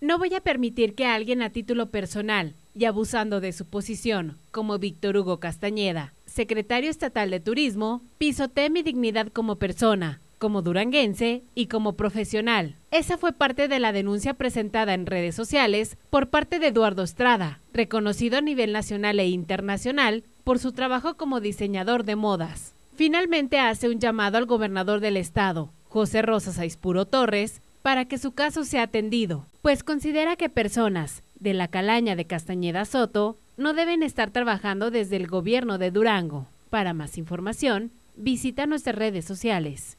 No voy a permitir que alguien a título personal y abusando de su posición, como Víctor Hugo Castañeda, secretario estatal de Turismo, pisotee mi dignidad como persona, como duranguense y como profesional. Esa fue parte de la denuncia presentada en redes sociales por parte de Eduardo Estrada, reconocido a nivel nacional e internacional por su trabajo como diseñador de modas. Finalmente hace un llamado al gobernador del estado, José Rosas Aispuro Torres, para que su caso sea atendido, pues considera que personas de la calaña de Castañeda Soto no deben estar trabajando desde el gobierno de Durango. Para más información, visita nuestras redes sociales.